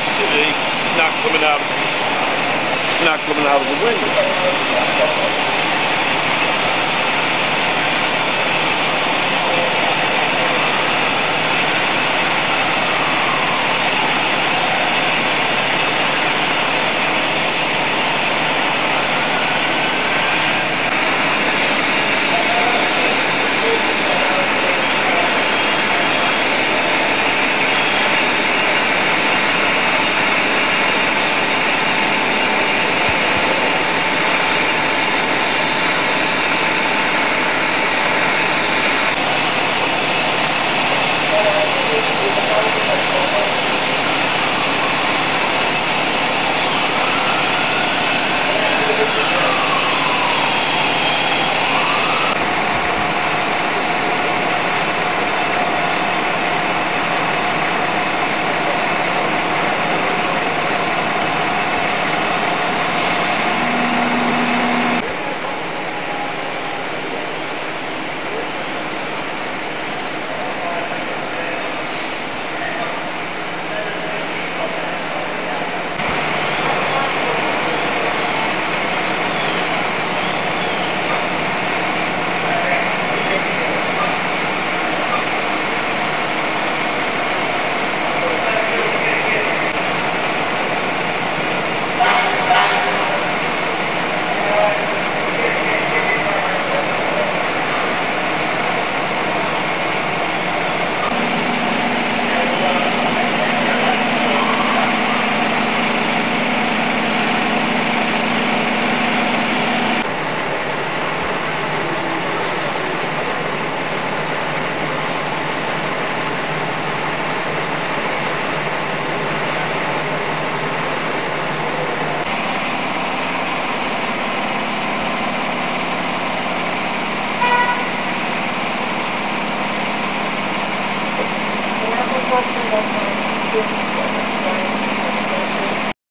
nice. It's not coming out. It's not coming out of the window. Thank you.